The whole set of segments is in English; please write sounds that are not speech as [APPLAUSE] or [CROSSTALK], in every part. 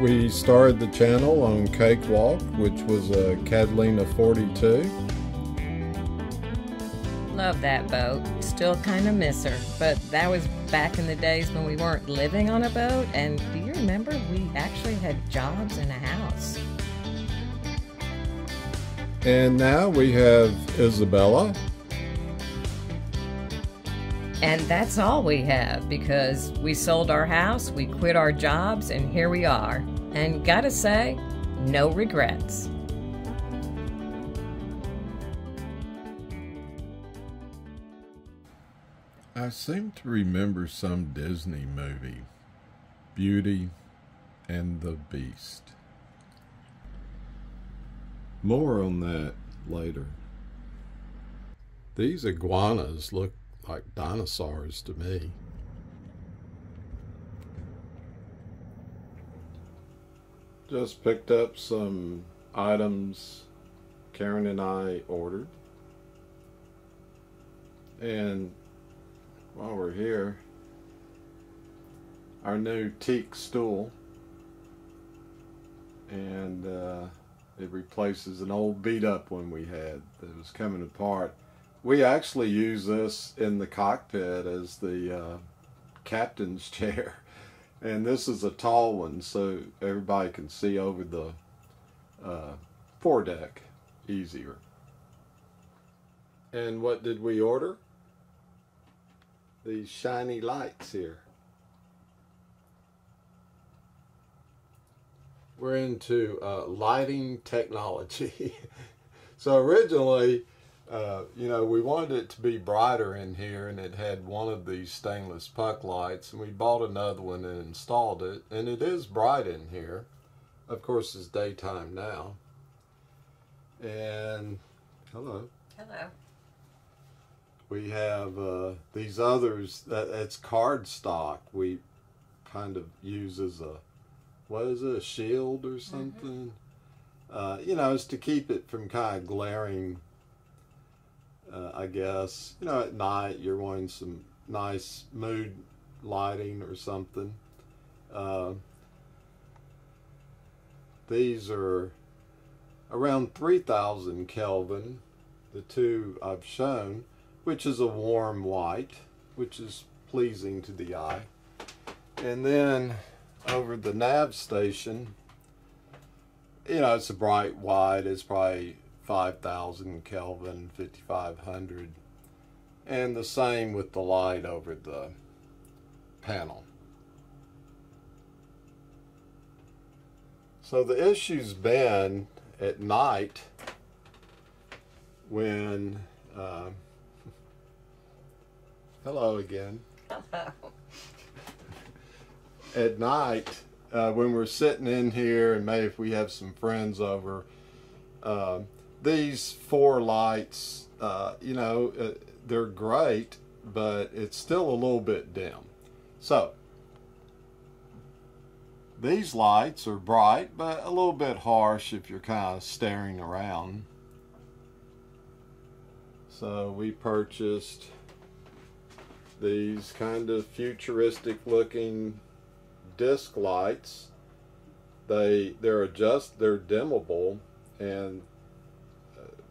We started the channel on Cakewalk, which was a Catalina 42. Love that boat. Still kind of miss her. But that was back in the days when we weren't living on a boat. And do you remember we actually had jobs and a house? And now we have Isabella. And that's all we have because we sold our house, we quit our jobs, and here we are. And gotta say, no regrets. I seem to remember some Disney movie, Beauty and the Beast. More on that later. These iguanas look like dinosaurs to me. Just picked up some items Karen and I ordered. And while we're here, our new teak stool. And uh, it replaces an old beat up one we had that was coming apart. We actually use this in the cockpit as the uh, captain's [LAUGHS] chair. And this is a tall one so everybody can see over the uh, foredeck easier. And what did we order? These shiny lights here. We're into uh, lighting technology. [LAUGHS] so originally, uh, you know, we wanted it to be brighter in here, and it had one of these stainless puck lights, and we bought another one and installed it, and it is bright in here. Of course, it's daytime now. And hello. Hello. We have uh, these others that that's card stock. We kind of use as a what is it, a shield or something? Uh, you know, it's to keep it from kind of glaring. Uh, I guess you know at night you're wanting some nice mood lighting or something. Uh, these are around 3000 Kelvin, the two I've shown, which is a warm white, which is pleasing to the eye. And then over the nav station, you know, it's a bright white, it's probably 5000 Kelvin, 5500. And the same with the light over the panel. So the issue's been at night when, uh, [LAUGHS] hello again. Hello. [LAUGHS] At night, uh, when we're sitting in here and maybe if we have some friends over, uh, these four lights, uh, you know, uh, they're great, but it's still a little bit dim. So, these lights are bright, but a little bit harsh if you're kind of staring around. So we purchased these kind of futuristic looking disc lights. They they're adjust they're dimmable and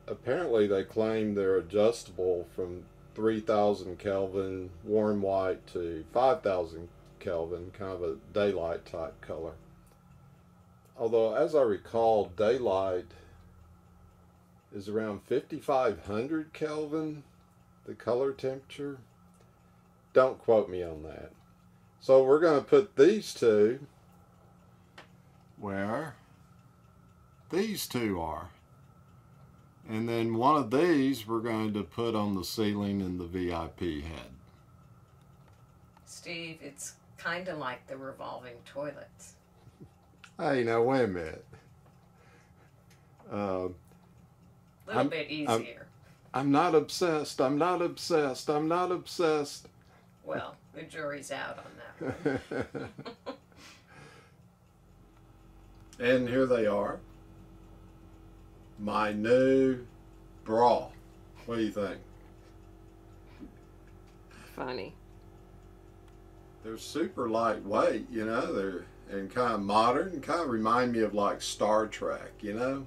apparently they claim they're adjustable from 3000 Kelvin warm white to 5000 Kelvin, kind of a daylight type color. Although, as I recall, daylight is around 5500 Kelvin, the color temperature. Don't quote me on that. So we're going to put these two where these two are. And then one of these we're going to put on the ceiling in the VIP head. Steve, it's kind of like the revolving toilets. Hey, now wait a minute. Uh, A little I'm- bit I'm- easier. I'm not obsessed. I'm not obsessed. I'm not obsessed. Well, the jury's out on that. [LAUGHS] [LAUGHS] and here they are. My new bra. What do you think? Funny. they're super lightweight, you know. They're and kind of modern, kind of remind me of like Star Trek, you know.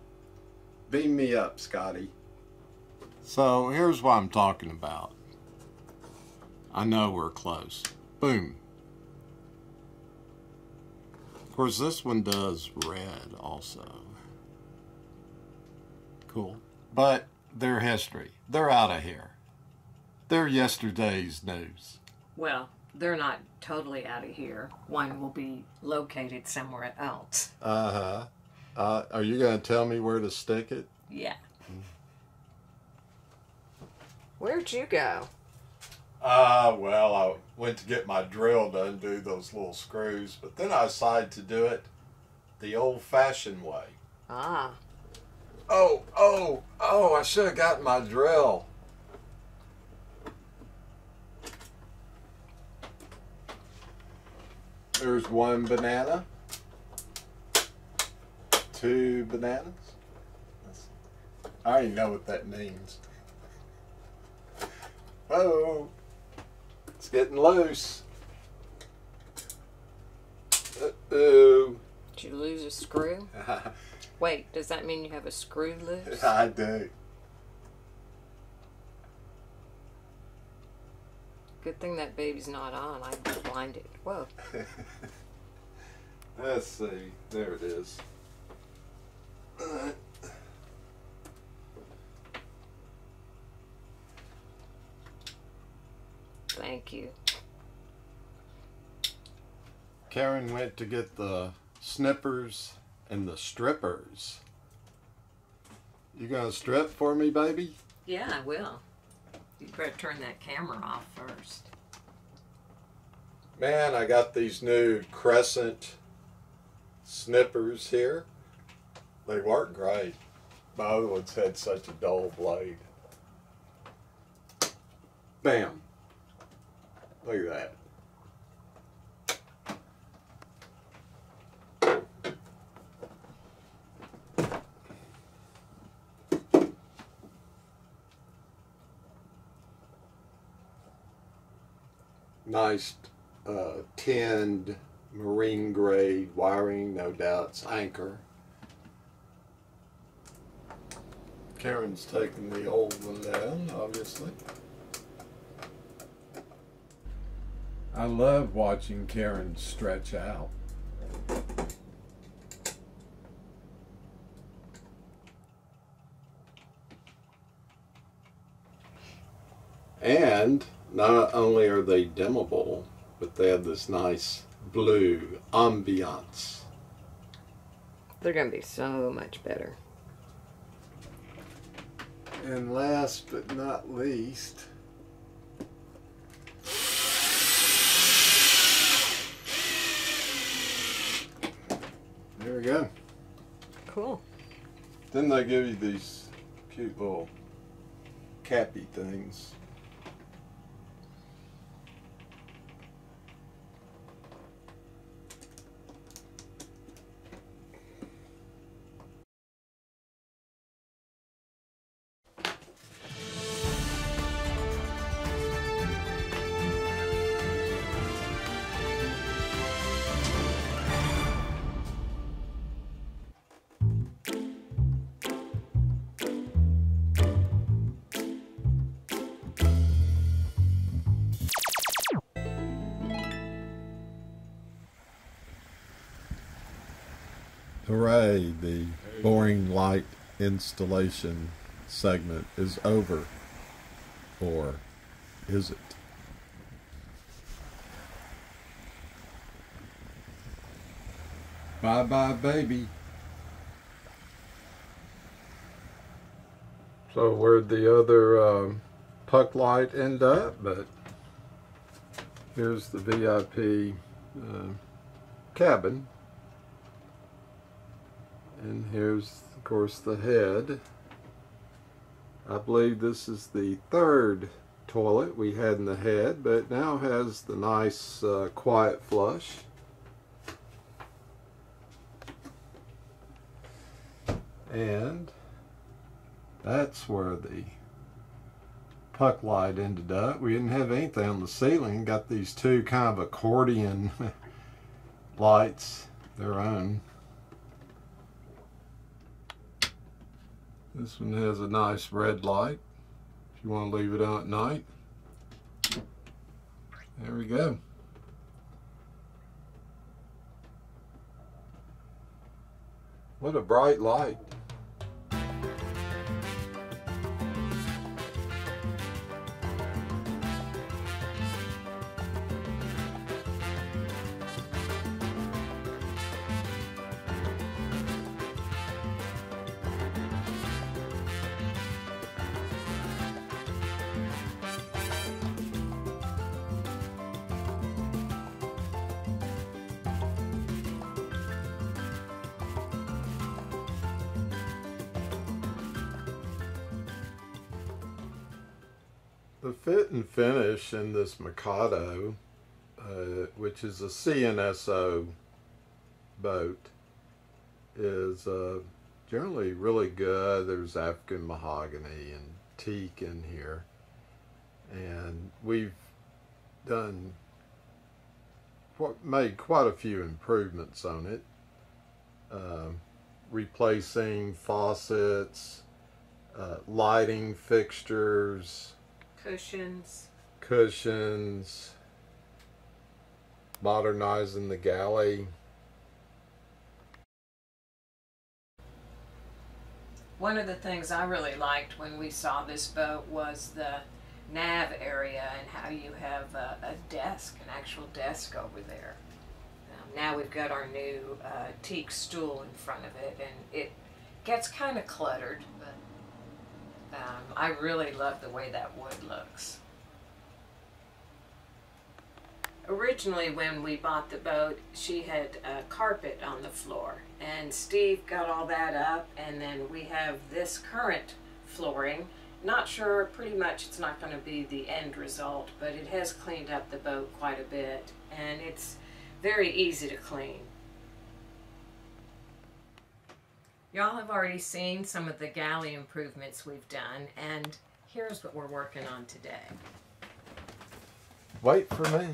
Beam me up, Scotty. So here's what I'm talking about. I know we're close. Boom. Of course, this one does red also. Cool. But they're history. They're out of here. They're yesterday's news. Well, they're not totally out of here. One will be located somewhere else. Uh-huh. Uh, are you going to tell me where to stick it? Yeah. Where'd you go? Ah, uh, well, I went to get my drill to undo those little screws, but then I decided to do it the old-fashioned way. Ah. Oh, oh, oh, I should have gotten my drill. There's one banana. Two bananas. I don't even know what that means. Oh, it's getting loose. Uh-oh. Did you lose a screw? [LAUGHS] Wait, does that mean you have a screw loose? [LAUGHS] I do. Good thing that baby's not on. I'd be blinded. Whoa. [LAUGHS] Let's see. There it is. Thank you. Karen went to get the snippers and the strippers. You gonna strip for me, baby? Yeah, I will. You better turn that camera off first. Man, I got these new Crescent snippers here. They work great. My other ones had such a dull blade. Bam. Look at that. Nice uh, tinned marine grade wiring, no doubts, Ancor. Karen's taking the old one down, obviously. I love watching Karen stretch out. And not only are they dimmable, but they have this nice blue ambiance. They're going to be so much better. And last but not least, there we go. Cool. Then they give you these cute little cappy things. Hooray, the boring light installation segment is over. Or is it? Bye bye, baby. So, where'd the other um, puck light end up? But here's the VIP uh, cabin. And here's, of course, the head. I believe this is the third toilet we had in the head, but now has the nice uh, quiet flush. And that's where the puck light ended up. We didn't have anything on the ceiling. Got these two kind of accordion [LAUGHS] lights, their own. This one has a nice red light if you want to leave it on at night. There we go. What a bright light. The fit and finish in this Mikado, uh, which is a CNSO boat, is uh, generally really good. There's African mahogany and teak in here. And we've done, what made quite a few improvements on it. Uh, replacing faucets, uh, lighting fixtures, Cushions. cushions, modernizing the galley. One of the things I really liked when we saw this boat was the nav area and how you have a, a desk, an actual desk over there. Um, now we've got our new uh, teak stool in front of it, and it gets kind of cluttered, but um, I really love the way that wood looks. Originally, when we bought the boat, she had a carpet on the floor, and Steve got all that up, and then we have this current flooring. Not sure, pretty much it's not going to be the end result, but it has cleaned up the boat quite a bit, and it's very easy to clean. Y'all have already seen some of the galley improvements we've done, and here's what we're working on today. Wait for me.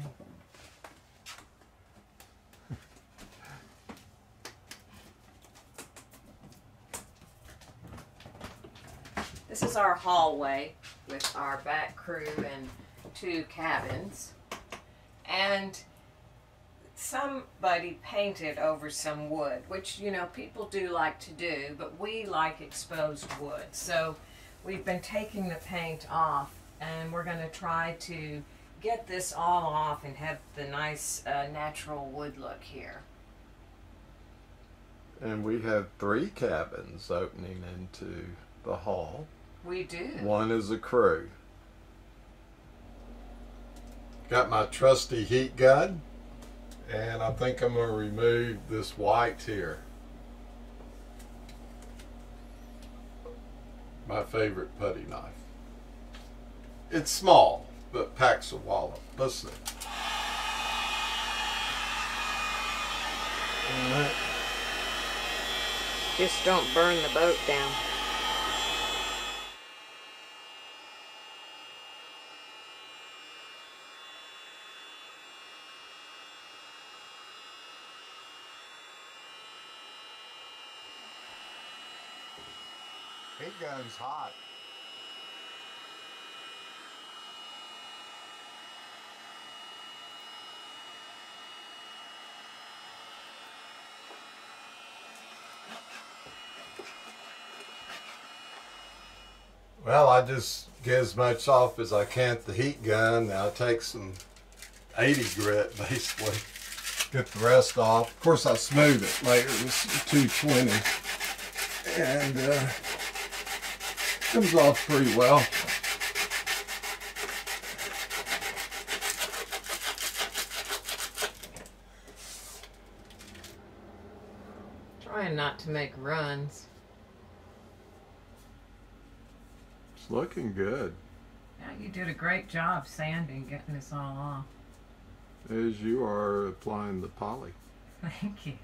This is our hallway with our back crew and two cabins. And somebody painted over some wood, which, you know, people do like to do, but we like exposed wood. So we've been taking the paint off and we're going to try to get this all off and have the nice uh, natural wood look here. And we have three cabins opening into the hall. We do. One is a crew. Got my trusty heat gun, and I think I'm going to remove this white here. My favorite putty knife. It's small, but packs a wallop. Let's see. All right. Just don't burn the boat down. Gun's hot. Well, I just get as much off as I can at the heat gun. Now I take some 80 grit [LAUGHS] basically. Get the rest off. Of course, I smooth it later. This is 220. And uh, comes off pretty well. Trying not to make runs. It's looking good. Now you did a great job sanding, getting this all off. As you are applying the poly. Thank you.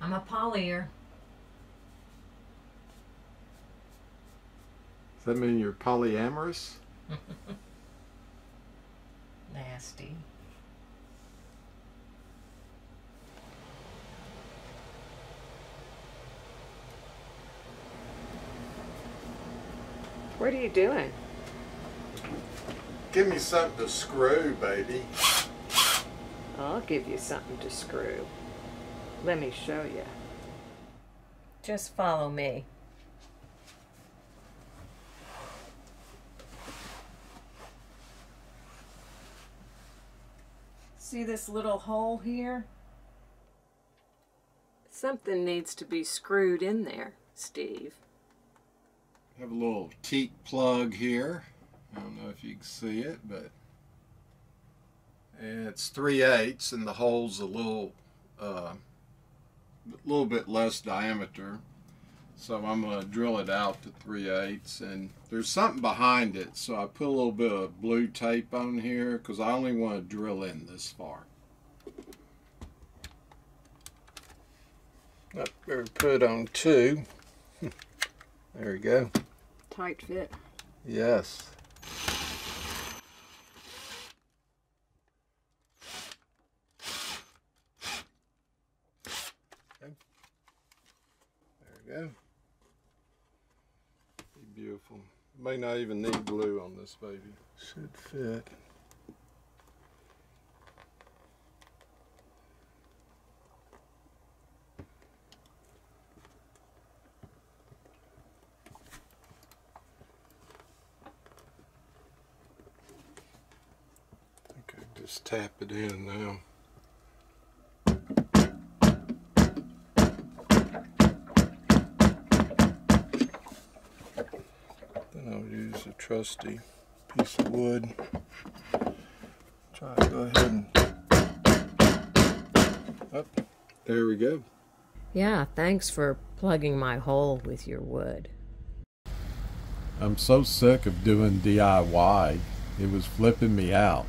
I'm a polyer. That mean you're polyamorous? [LAUGHS] Nasty. What are you doing? Give me something to screw, baby. I'll give you something to screw. Let me show you. Just follow me. See this little hole here? Something needs to be screwed in there, Steve. I have a little teak plug here. I don't know if you can see it, but and it's 3 eighths and the hole's a little uh, a little bit less diameter. So I'm going to drill it out to 3 eighths and there's something behind it. So I put a little bit of blue tape on here because I only want to drill in this far. Up there, put on two. [LAUGHS] There we go. Tight fit. Yes. Okay. There we go. Be beautiful. May not even need glue on this baby. Should fit. Okay, just tap it in now. Trusty piece of wood. Try to go ahead and up. There we go. Yeah, thanks for plugging my hole with your wood. I'm so sick of doing DIY. It was flipping me out.